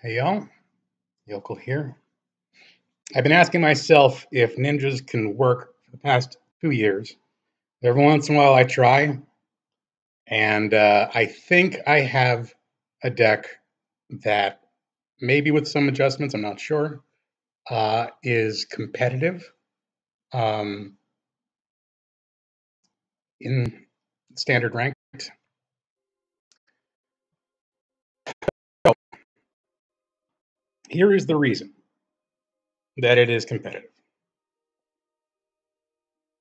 Hey y'all, Yokel here. I've been asking myself if ninjas can work for the past two years. Every once in a while I try, and uh, I think I have a deck that, maybe with some adjustments, I'm not sure, uh, is competitive um, in standard ranked. Here is the reason that it is competitive.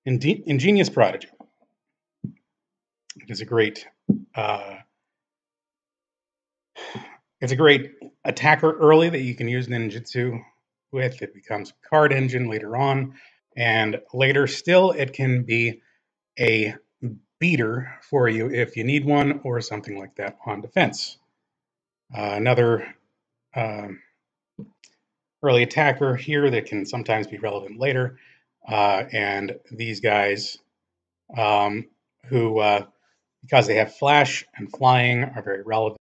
Ingenious Prodigy is a great uh, it's a great attacker early that you can use ninjutsu with. It becomes card engine later on, and later still it can be a beater for you if you need one or something like that on defense. Uh, another um, early attacker here that can sometimes be relevant later, uh, and these guys um, who, uh, because they have flash and flying, are very relevant,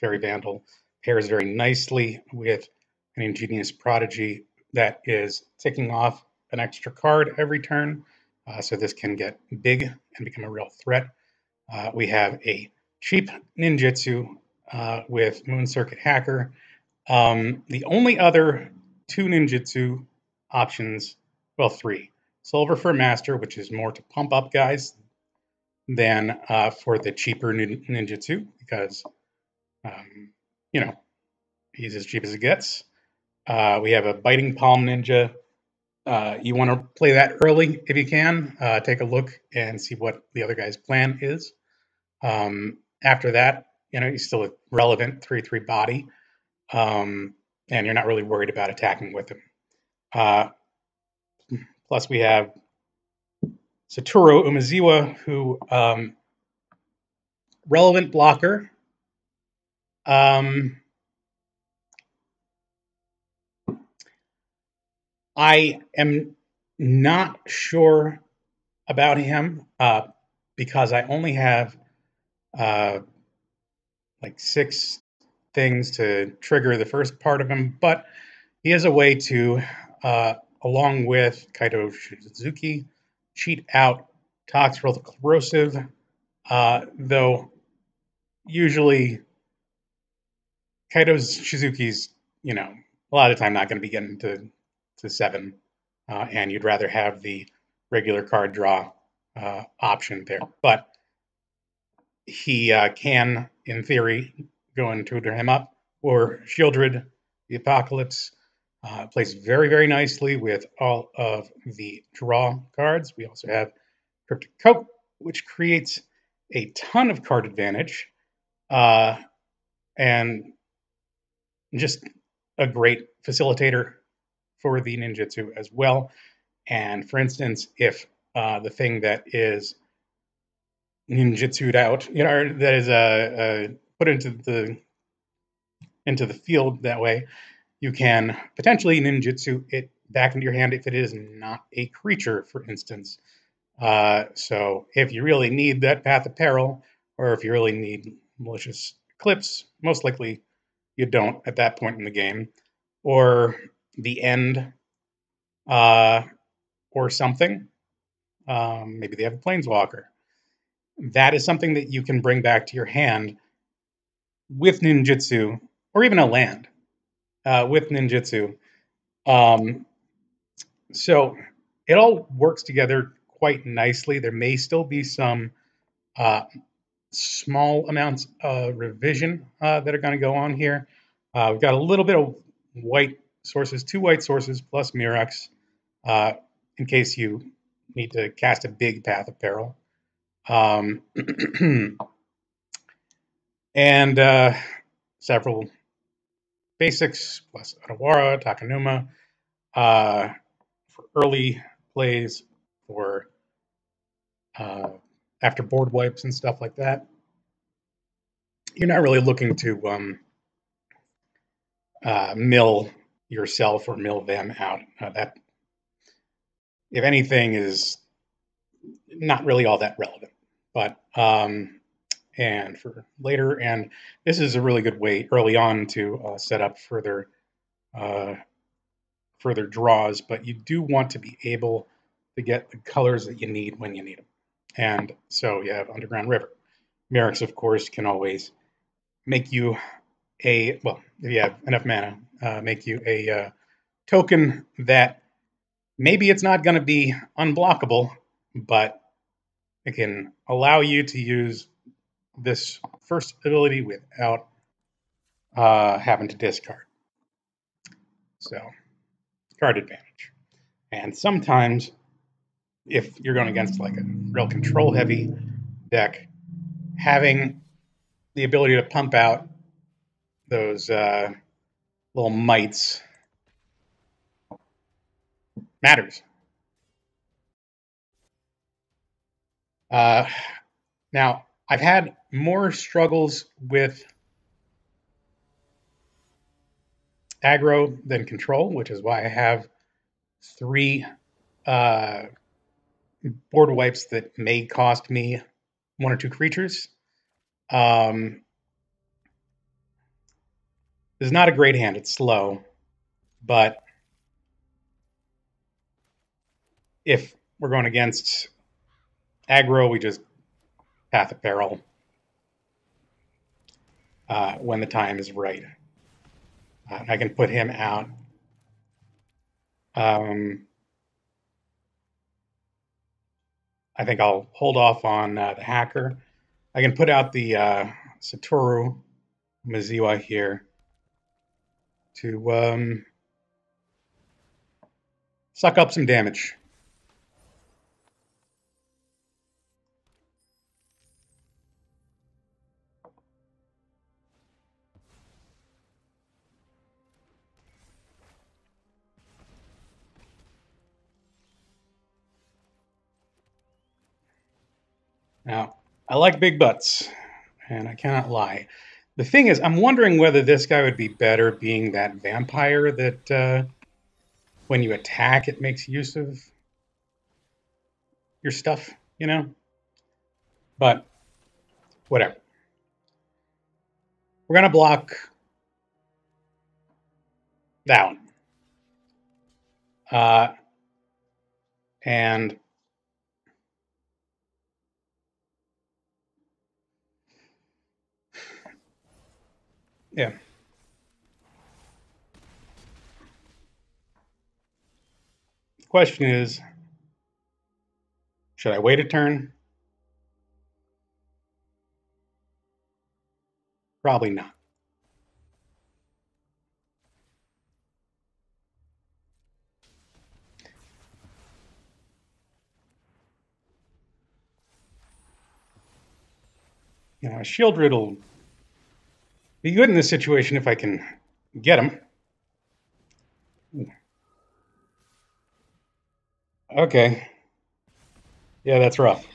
Faerie Vandal, pairs very nicely with an ingenious prodigy that is ticking off an extra card every turn. Uh, so this can get big and become a real threat. Uh, we have a cheap ninjutsu uh, with Moon Circuit Hacker. Um, the only other two ninjutsu options, well, three. Silver-Fur Master, which is more to pump up guys than uh, for the cheaper nin- ninjutsu, because, um, you know, he's as cheap as it gets. Uh, we have a Biting Palm Ninja. Uh, you want to play that early if you can. Uh, take a look and see what the other guy's plan is. Um, after that, you know, he's still a relevant 3 3 body, um, and you're not really worried about attacking with him. Uh, plus, we have Satoru Umezawa, who um, relevant blocker. Um, I am not sure about him uh, because I only have uh, like six things to trigger the first part of him, but he has a way to, uh, along with Kaito Shizuki, cheat out Toxrill the Corrosive, uh, though usually Kaito's Shizuki's, you know, a lot of time not going to be getting to, to seven, uh, and you'd rather have the regular card draw uh, option there. But he uh, can, in theory, go to him up, or Sheoldred, the Apocalypse. Uh, plays very, very nicely with all of the draw cards. We also have Cryptic Coat, which creates a ton of card advantage uh, and just a great facilitator for the ninjutsu as well. And for instance, if uh, the thing that is ninjutsued out, you know, that is a, put into the into the field that way, you can potentially ninjutsu it back into your hand if it is not a creature, for instance. Uh, so if you really need that path of peril, or if you really need malicious eclipse, most likely you don't at that point in the game, or the end, uh, or something. Um, maybe they have a planeswalker. That is something that you can bring back to your hand with ninjutsu, or even a land uh, with ninjutsu. Um, so it all works together quite nicely. There may still be some uh, small amounts of revision uh, that are going to go on here. Uh, we've got a little bit of white sources, two white sources plus Mirrex, uh, in case you need to cast a big Path of Peril. Um, and uh, several basics plus Otawara, Takenuma uh, for early plays, for uh, after board wipes and stuff like that. You're not really looking to um, uh, mill yourself or mill them out. Uh, that, if anything, is not really all that relevant. But um, and for later. And this is a really good way early on to uh, set up further uh, further draws, but you do want to be able to get the colors that you need when you need them. And so you have Underground River. Mirrex, of course, can always make you a, well, if you have enough mana, uh, make you a uh, token that maybe it's not going to be unblockable, but it can allow you to use this first ability without uh, having to discard. So, card advantage. And sometimes, if you're going against like a real control heavy deck, having the ability to pump out those uh, little mites matters. Uh, now, I've had more struggles with aggro than control, which is why I have three uh, board wipes that may cost me one or two creatures. Um, this is not a great hand. It's slow, but if we're going against aggro, we just Path of Peril uh, when the time is right. Uh, I can put him out. Um, I think I'll hold off on uh, the hacker. I can put out the uh, Satoru Umezawa here to um, suck up some damage. Now, I like big butts, and I cannot lie. The thing is, I'm wondering whether this guy would be better being that vampire that uh, when you attack, it makes use of your stuff, you know? But whatever. We're going to block that one. Uh, and Yeah. The question is, should I wait a turn? Probably not. You know, Sheoldred will be good in this situation if I can get him. Okay. Yeah, that's rough.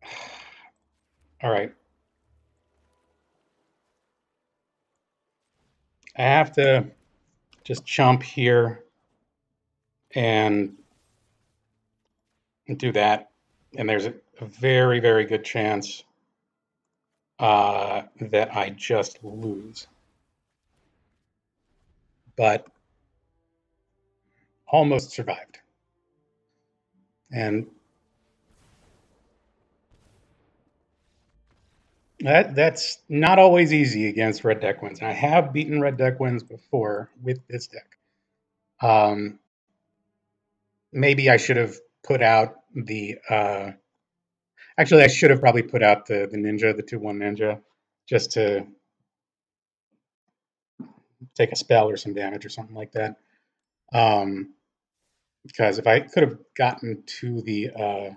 All right. I have to just jump here and do that. And there's a a very, very good chance uh, that I just lose. But almost survived. And that that's not always easy against red deck wins. I have beaten red deck wins before with this deck. Um, maybe I should have put out the uh, Actually, I should have probably put out the, the ninja, the 2 1 ninja, just to take a spell or some damage or something like that. Um, because if I could have gotten to the uh,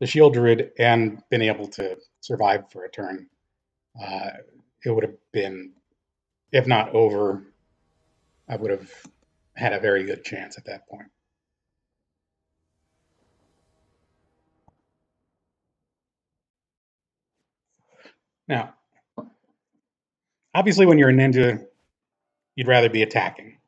the Sheoldred and been able to survive for a turn, uh, it would have been, if not over, I would have had a very good chance at that point. Now, obviously, when you're a ninja, you'd rather be attacking.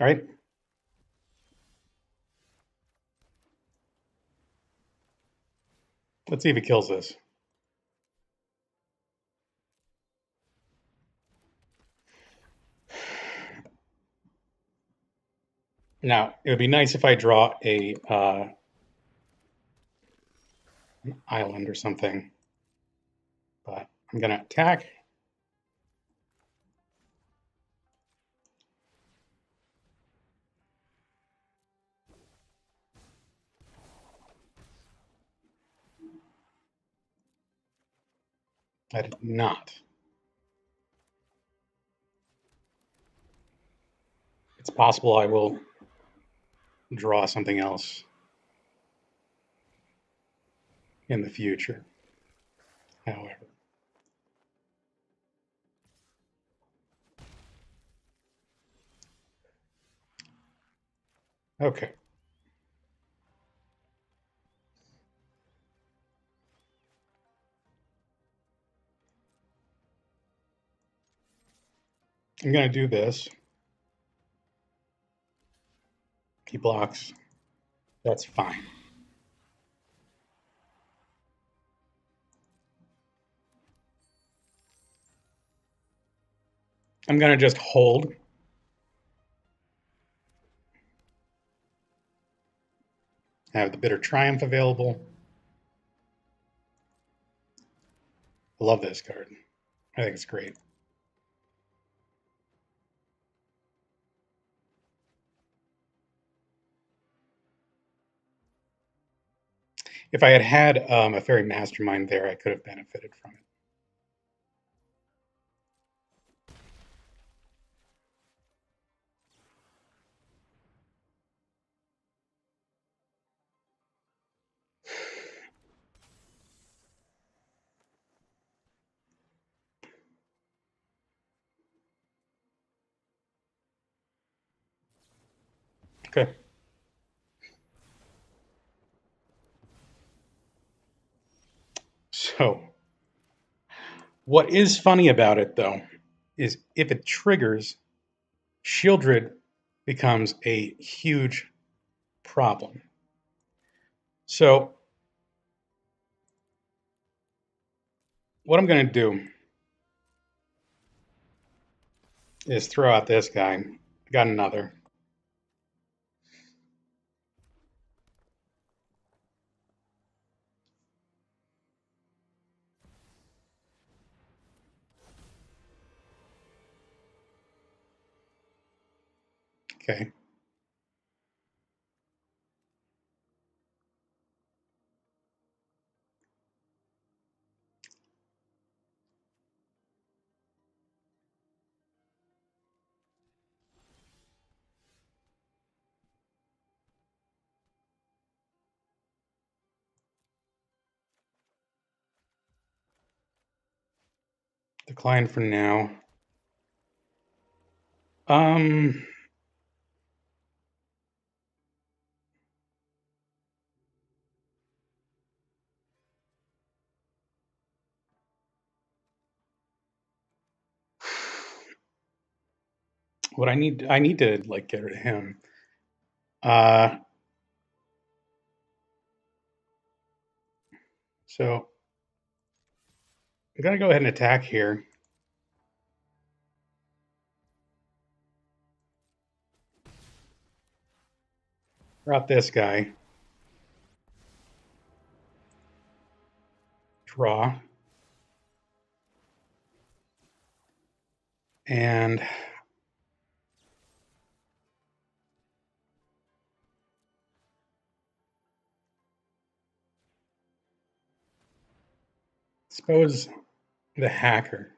All right? Let's see if it kills this. Now, it would be nice if I draw a uh, an island or something, but I'm going to attack. I did not. It's possible I will draw something else in the future, however. Okay. I'm going to do this. He blocks. That's fine. I'm going to just hold. I have the Bitter Triumph available. I love this card. I think it's great. If I had had um, a Faerie Mastermind there, I could have benefited from it. Okay. So, what is funny about it though is if it triggers, Sheoldred becomes a huge problem. So, what I'm going to do is throw out this guy. Got another. Okay. Decline for now. Um, what I need, I need to like get rid of him. Uh, so I'm gonna go ahead and attack here. Drop this guy. Draw. And suppose the hacker.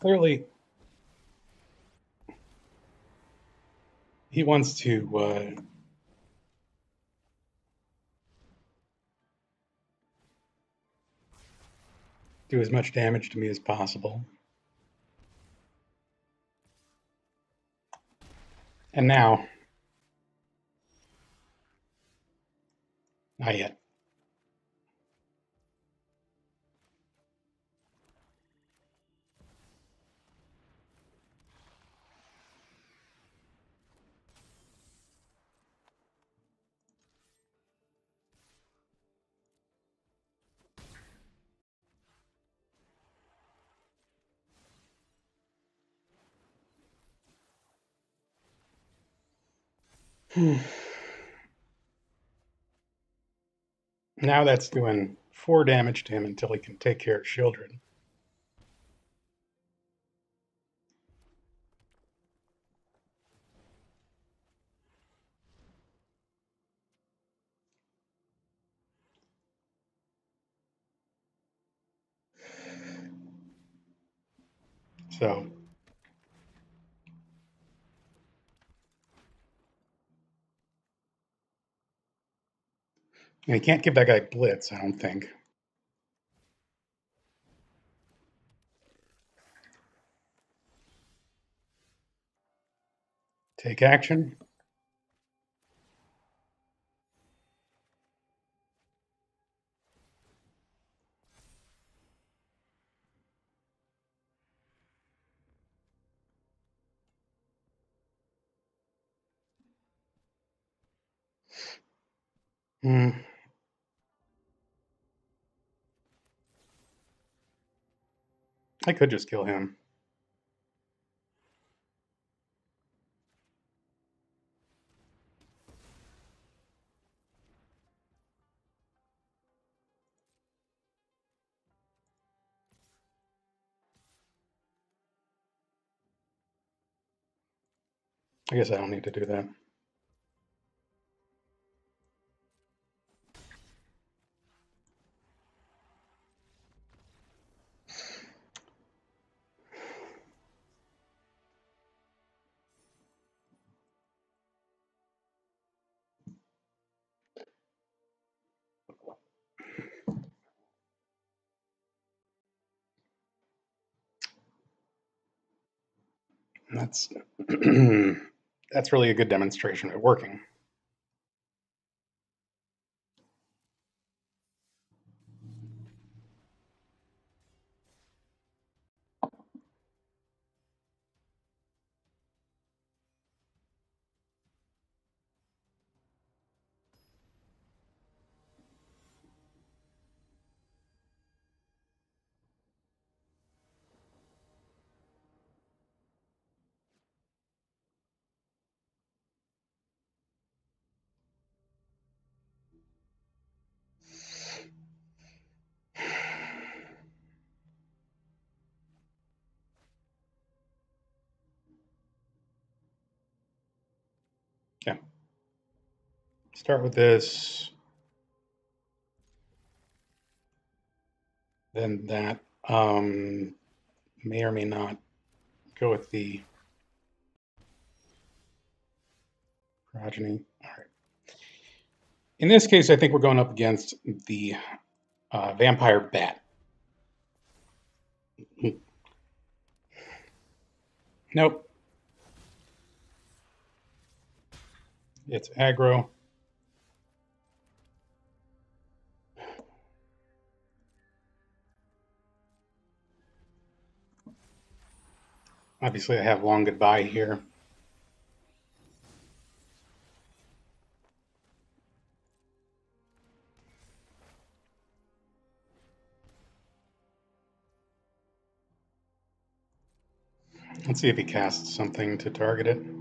Clearly he wants to uh, do as much damage to me as possible. And now, not yet. Now that's doing four damage to him until he can take care of children. So And you can't give that guy blitz, I don't think. Take action. Hmm. I could just kill him. I guess I don't need to do that. That's that's really a good demonstration of it working. Start with this. Then that um, may or may not go with the progeny. All right. In this case, I think we're going up against the uh, vampire bat. Nope. It's aggro. Obviously, I have long goodbye here. Let's see if he casts something to target it.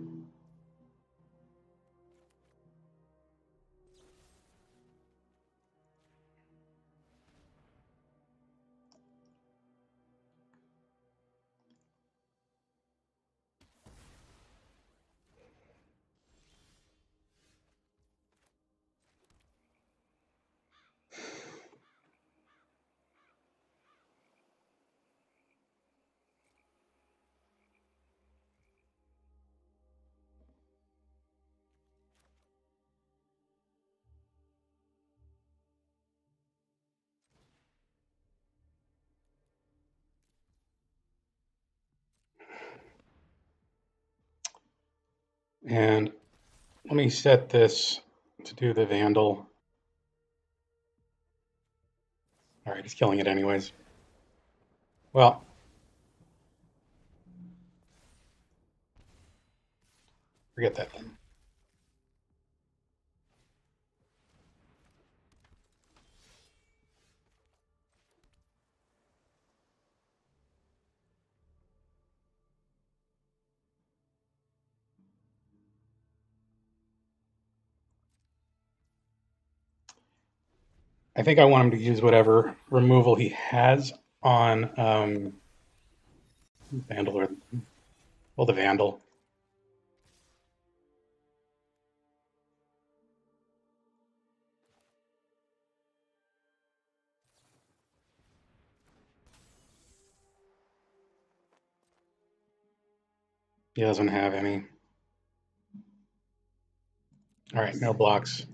And let me set this to do the Vandal. All right, he's killing it anyways. Well, forget that then. I think I want him to use whatever removal he has on um, Vandal or well, the Vandal. He doesn't have any. All right, no blocks.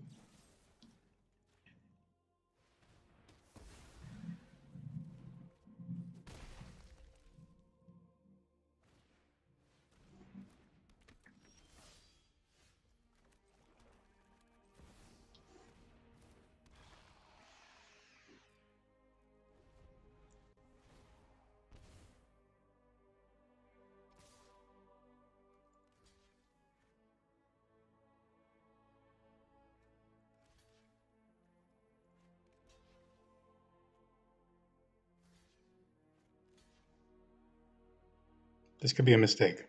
This could be a mistake.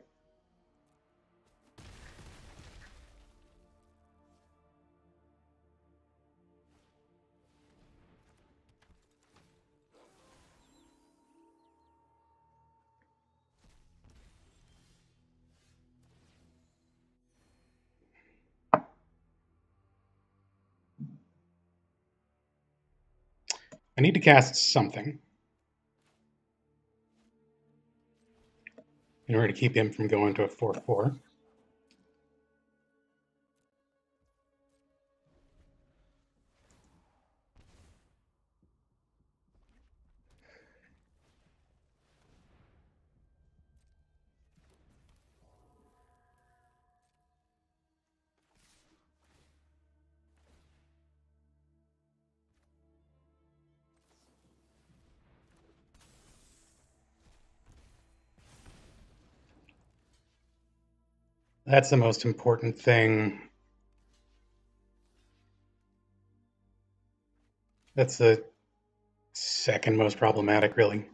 I need to cast something. In order to keep him from going to a 4-4. That's the most important thing. That's the second most problematic, really.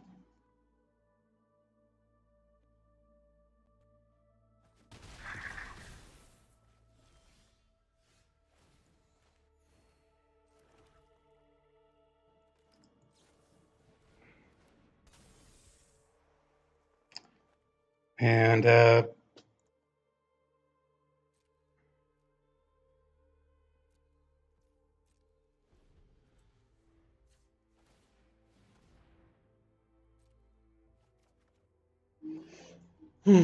And uh, Hmm.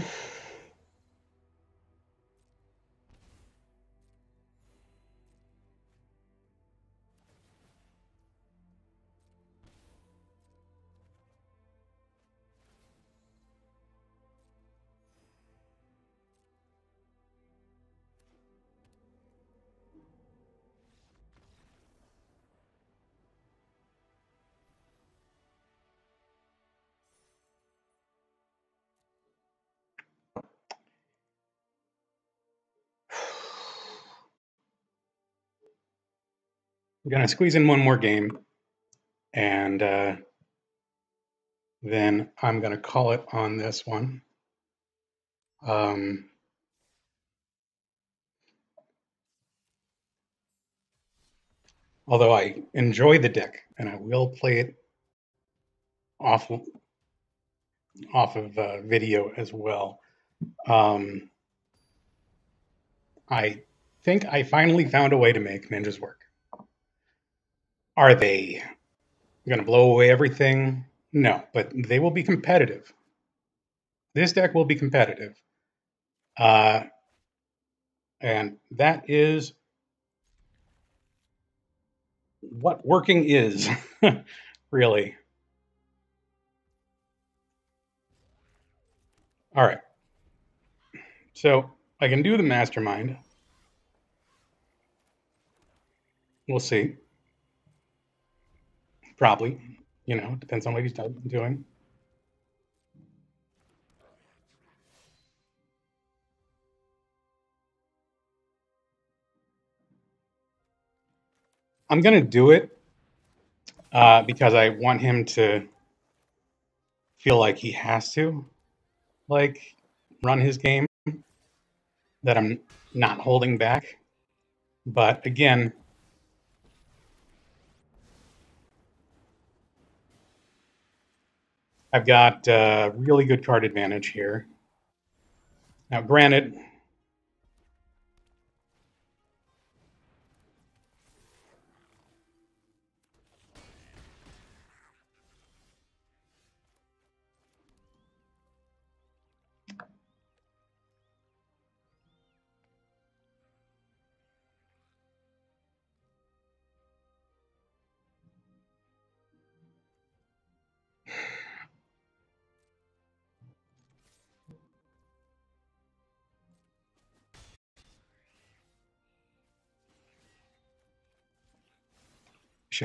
I'm going to squeeze in one more game, and uh, then I'm going to call it on this one. Um, although I enjoy the deck, and I will play it off off of uh, video as well. Um, I think I finally found a way to make ninjas work. Are they going to blow away everything? No, but they will be competitive. This deck will be competitive. Uh, and that is what working is, really. All right. So I can do the mastermind. We'll see. Probably. You know, depends on what he's doing. I'm going to do it uh, because I want him to feel like he has to, like, run his game, that I'm not holding back. But again, I've got uh, really good card advantage here. Now, granted,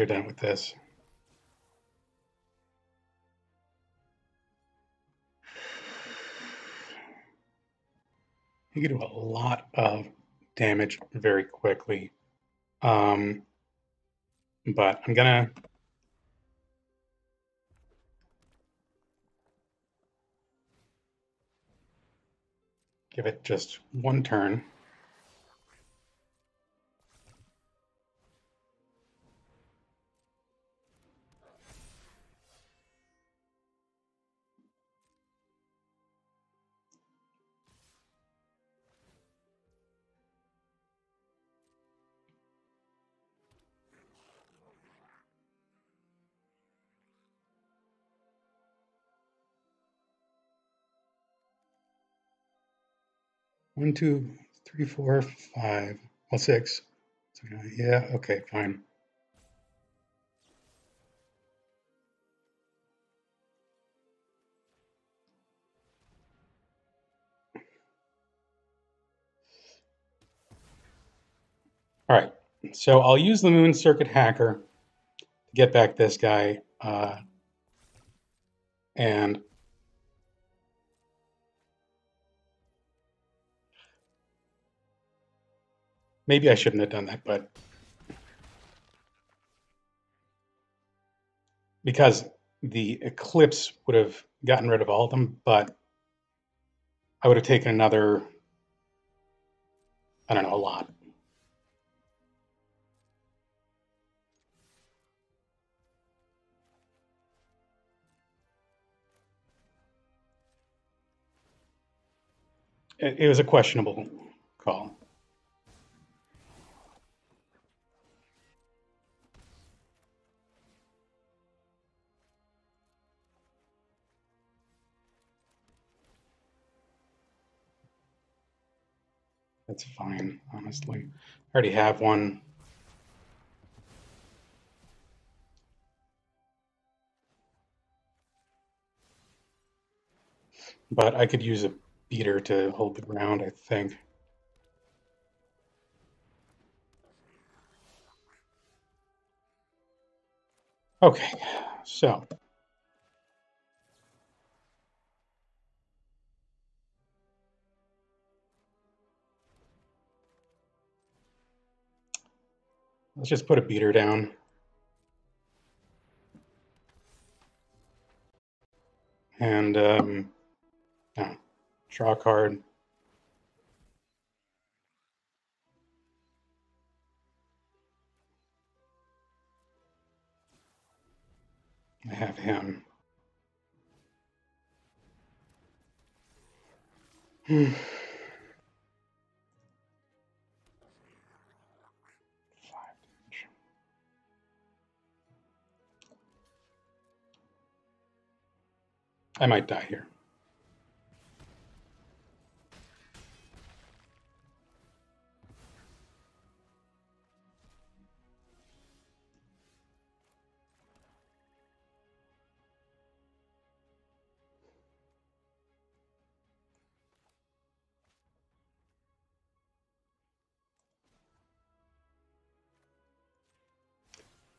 have done with this. You can do a lot of damage very quickly. Um, but I'm gonna give it just one turn. One, two, three, four, five. Well, six. Yeah, okay, fine. All right, so I'll use the Moon Circuit Hacker to get back this guy. Uh, and Maybe I shouldn't have done that, but because the Eclipse would have gotten rid of all of them, but I would have taken another, I don't know, a lot. It, was a questionable call. That's fine, honestly. I already have one. But I could use a beater to hold the ground, I think. Okay, so Let's just put a beater down. And um, draw a card. I have him. I might die here.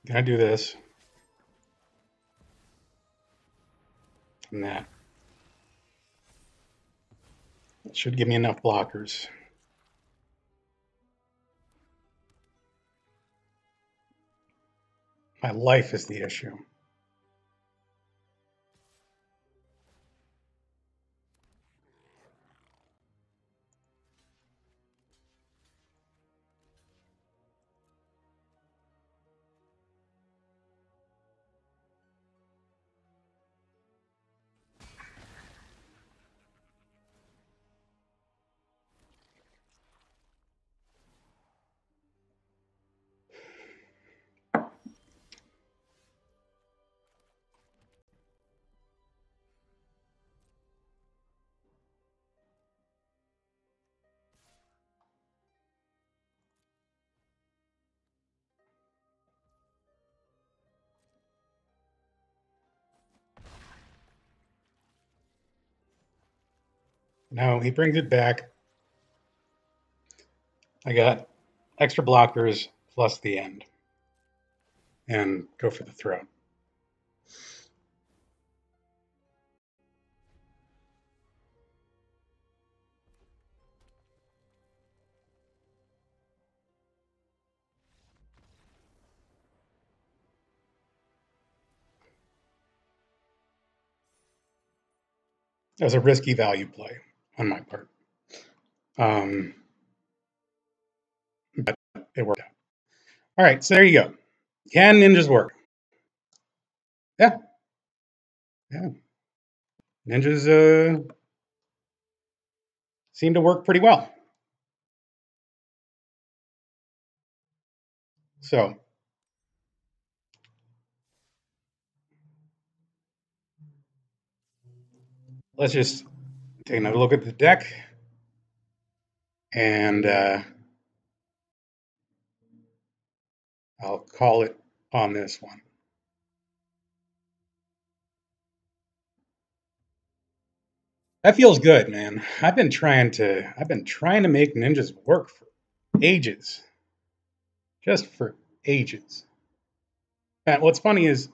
Can I do this? That. It should give me enough blockers. My life is the issue. No, he brings it back. I got extra blockers plus the end. And go for the throw. As a risky value play on my part. Um, but it worked out. All right, so there you go. Can ninjas work? Yeah. Yeah. Ninjas uh, seem to work pretty well. So, let's just take another look at the deck. And uh, I'll call it on this one. That feels good, man. I've been trying to I've been trying to make ninjas work for ages. Just for ages. And what's funny is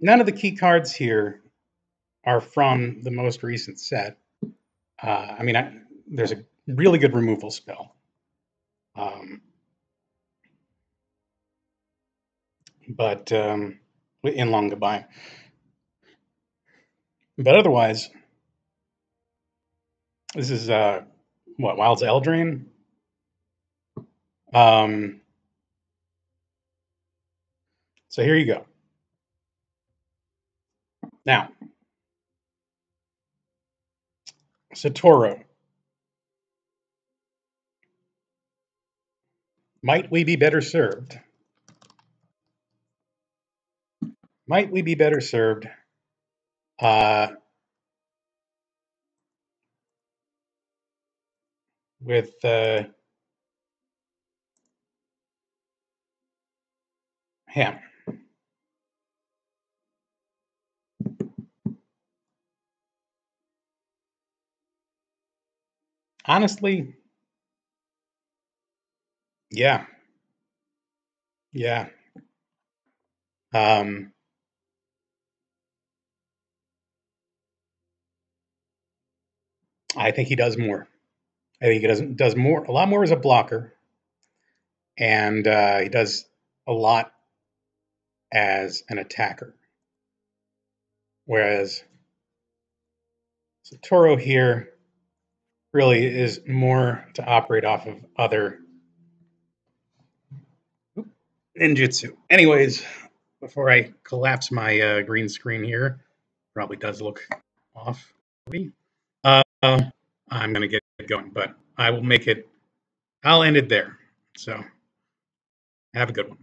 none of the key cards here are from the most recent set. Uh, I mean, I, there's a really good removal spell. Um, but um, in Long Goodbye. But otherwise, this is uh, what Wild's Eldraine. Um, so here you go. Now, Satoru. Might we be better served? Might we be better served uh, with uh, ham? Honestly, yeah. Yeah. Um I think he does more. I think he does does more a lot more as a blocker, and uh, he does a lot as an attacker. Whereas Satoru here really is more to operate off of other ninjutsu. Anyways, before I collapse my uh, green screen here, probably does look off. Uh, I'm going to get going, but I will make it, I'll end it there. So have a good one.